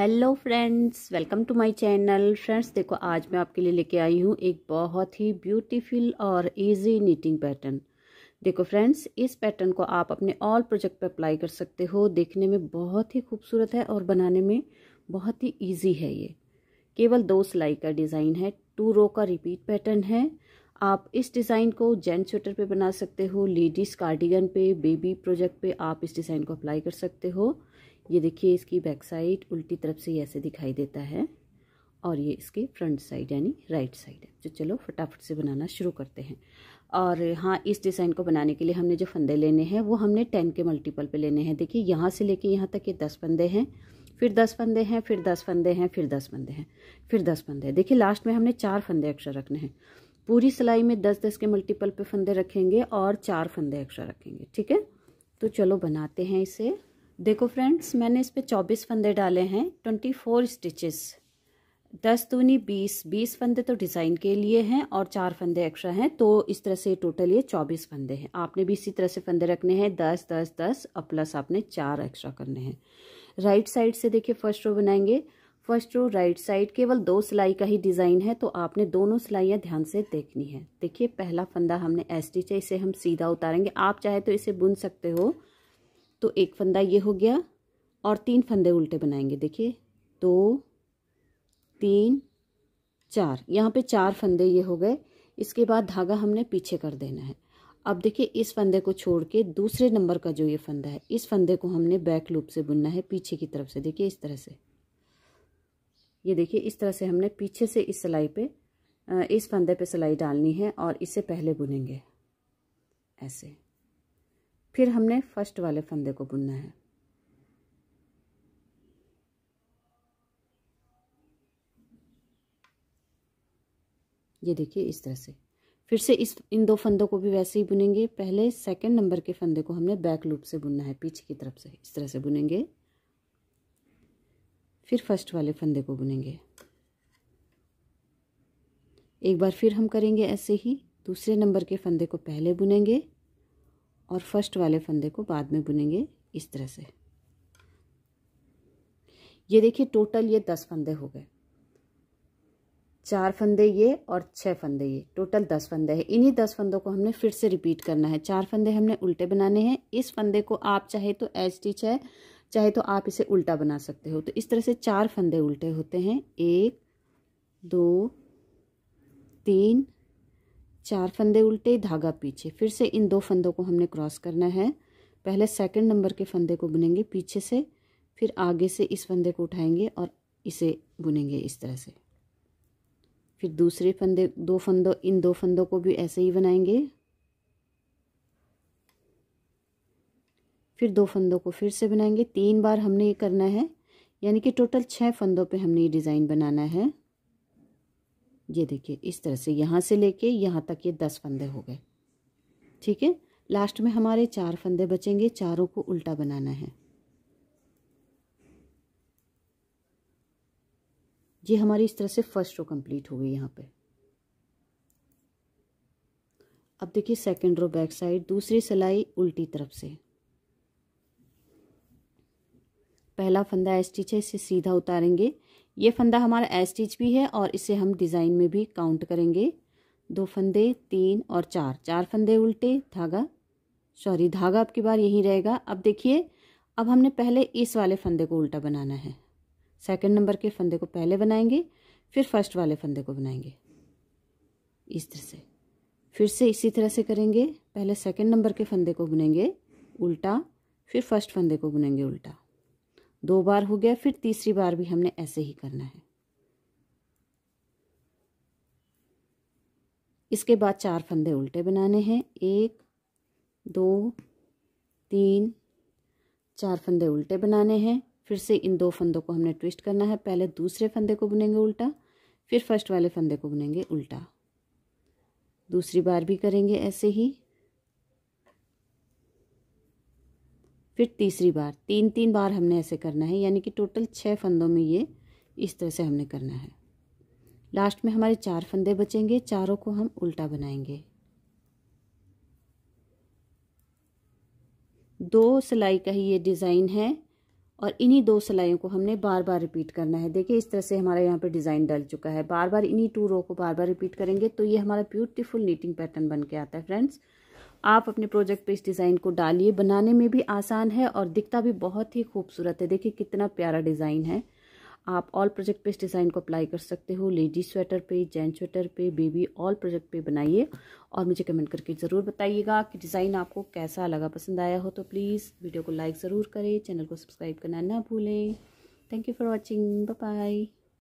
Hello friends, welcome to my channel. Friends, देखो, आज मैं आपके लिए लेके आई हूँ एक बहुत ही ब्यूटीफुल और इजी नीटिंग पैटर्न देखो फ्रेंड्स, इस पैटर्न को आप अपने ऑल प्रोजेक्ट पे अप्लाई कर सकते हो। देखने में बहुत ही खूबसूरत है और बनाने में बहुत ही ईजी है ये। केवल दो सिलाई का डिज़ाइन है टू रो का रिपीट पैटर्न है। आप इस डिज़ाइन को जेंट स्वेटर पे बना सकते हो लेडीज़ कार्डिगन पे बेबी प्रोजेक्ट पे आप इस डिज़ाइन को अप्लाई कर सकते हो। ये देखिए, इसकी बैक साइड उल्टी तरफ़ से ऐसे दिखाई देता है और ये इसके फ्रंट साइड यानी राइट साइड है। तो चलो फटाफट से बनाना शुरू करते हैं। और हाँ इस डिज़ाइन को बनाने के लिए हमने जो फंदे लेने हैं, वो हमने टेन के मल्टीपल पे लेने हैं। देखिए, यहाँ से लेके यहाँ तक ये दस फंदे हैं, फिर दस फंदे हैं, फिर दस फंदे हैं, फिर दस फंदे हैं, फिर दस फंदे हैं। देखिए लास्ट में हमने चार फंदे एक्स्ट्रा रखने हैं। पूरी सिलाई में दस दस के मल्टीपल पे फंदे रखेंगे और चार फंदे एक्स्ट्रा रखेंगे, ठीक है? तो चलो बनाते हैं इसे। देखो फ्रेंड्स मैंने इस पर चौबीस फंदे डाले हैं ट्वेंटी फोर स्टिचेस दस दूनी बीस। बीस फंदे तो डिज़ाइन के लिए हैं और चार फंदे एक्स्ट्रा हैं तो इस तरह से टोटल ये चौबीस फंदे हैं। आपने भी इसी तरह से फंदे रखने हैं, दस दस दस और प्लस आपने चार एक्स्ट्रा करने हैं। राइट साइड से देखिए फ़र्स्ट रो बनाएँगे। फ़र्स्ट रो राइट साइड केवल दो सिलाई का ही डिज़ाइन है तो आपने दोनों सिलाइयाँ ध्यान से देखनी है। देखिए, पहला फंदा हमने एस टी इसे हम सीधा उतारेंगे। आप चाहे तो इसे बुन सकते हो। तो एक फंदा ये हो गया और तीन फंदे उल्टे बनाएँगे, देखिए। दो, तीन, चार। यहाँ पे चार फंदे ये हो गए। इसके बाद धागा हमने पीछे कर देना है। अब देखिए, इस फंदे को छोड़ के दूसरे नंबर का जो ये फंदा है, इस फंदे को हमने बैक लूप से बुनना है, पीछे की तरफ़ से। देखिए, इस तरह से। ये देखिए, इस तरह से हमने पीछे से इस सिलाई पे इस फंदे पे सिलाई डालनी है और इसे पहले बुनेंगे। ऐसे। फिर हमने फ़र्स्ट वाले फंदे को बुनना है। ये देखिए इस तरह से। फिर से इस, इन दो फंदों को भी वैसे ही बुनेंगे। पहले सेकंड नंबर के फंदे को हमने बैक लूप से बुनना है, पीछे की तरफ़ से इस तरह से बुनेंगे। फिर फ़र्स्ट वाले फंदे को बुनेंगे। एक बार फिर हम करेंगे ऐसे ही, दूसरे नंबर के फंदे को पहले बुनेंगे। और फ़र्स्ट वाले फंदे को बाद में बुनेंगे इस तरह से। ये देखिए टोटल ये दस फंदे हो गए। चार फंदे ये और छह फंदे ये। टोटल दस फंदे हैं। इन्हीं दस फंदों को हमने फिर से रिपीट करना है। चार फंदे हमने उल्टे बनाने हैं। इस फंदे को आप चाहे तो एच स्टिच है चाहे तो आप इसे उल्टा बना सकते हो। तो इस तरह से चार फंदे उल्टे होते हैं। एक, दो, तीन चार फंदे उल्टे, धागा पीछे। फिर से इन दो फंदों को हमने क्रॉस करना है। पहले सेकंड नंबर के फंदे को बुनेंगे पीछे से, फिर आगे से इस फंदे को उठाएँगे और इसे बुनेंगे इस तरह से। फिर दूसरे फंदे, दो फंदों, इन दो फंदों को भी ऐसे ही बनाएँगे। फिर दो फंदों को फिर से बनाएँगे। तीन बार हमने ये करना है, यानी कि टोटल छः फंदों पे हमने ये डिज़ाइन बनाना है। ये देखिए, इस तरह से यहाँ से लेके यहाँ तक ये दस फंदे हो गए। ठीक है? लास्ट में हमारे चार फंदे बचेंगे, चारों को उल्टा बनाना है। ये हमारी इस तरह से फ़र्स्ट रो कंप्लीट हो गई यहाँ पे। अब देखिए सेकंड रो बैक साइड दूसरी सिलाई उल्टी तरफ़ से। पहला फंदा एस स्टिच है इसे सीधा उतारेंगे। ये फंदा हमारा एस स्टिच भी है और इसे हम डिज़ाइन में भी काउंट करेंगे। दो फंदे, तीन और चार। चार फंदे उल्टे, धागा। सॉरी धागा अब की बार यही रहेगा। अब देखिए, अब हमने पहले इस वाले फंदे को उल्टा बनाना है। सेकंड नंबर के फंदे को पहले बनाएँगे, फिर फ़र्स्ट वाले फंदे को बनाएँगे। इस तरह से। फिर से इसी तरह से करेंगे। पहले सेकंड नंबर के फंदे को बुनेंगे उल्टा, फिर फ़र्स्ट फंदे को बुनेंगे उल्टा। दो बार हो गया, फिर तीसरी बार भी हमने ऐसे ही करना है। इसके बाद चार फंदे उल्टे बनाने हैं। एक, दो, तीन, चार फंदे उल्टे बनाने हैं। फिर से इन दो फंदों को हमने ट्विस्ट करना है। पहले दूसरे फंदे को बुनेंगे उल्टा, फिर फ़र्स्ट वाले फंदे को बुनेंगे उल्टा। दूसरी बार भी करेंगे ऐसे ही। फिर तीसरी बार। तीन तीन बार हमने ऐसे करना है, यानी कि टोटल छः फंदों में ये इस तरह से हमने करना है। लास्ट में हमारे चार फंदे बचेंगे, चारों को हम उल्टा बनाएँगे। दो सिलाई का ही ये डिज़ाइन है, और इन्हीं दो सिलाइयों को हमने बार बार रिपीट करना है। देखिए, इस तरह से हमारा यहाँ पे डिज़ाइन डल चुका है। बार बार इन्हीं टू रो को बार बार रिपीट करेंगे तो ये हमारा ब्यूटीफुल नीटिंग पैटर्न बन के आता है, फ्रेंड्स। आप अपने प्रोजेक्ट पे इस डिज़ाइन को डालिए। बनाने में भी आसान है और दिखता भी बहुत ही खूबसूरत है। देखिए, कितना प्यारा डिज़ाइन है। आप ऑल प्रोजेक्ट पे इस डिज़ाइन को अप्लाई कर सकते हो। लेडीज़ स्वेटर पे जेंट स्वेटर पे बेबी ऑल प्रोजेक्ट पे बनाइए। और मुझे कमेंट करके ज़रूर बताइएगा कि डिज़ाइन आपको कैसा लगा। पसंद आया हो तो प्लीज़ वीडियो को लाइक ज़रूर करें। चैनल को सब्सक्राइब करना ना भूलें। Thank you for watching bye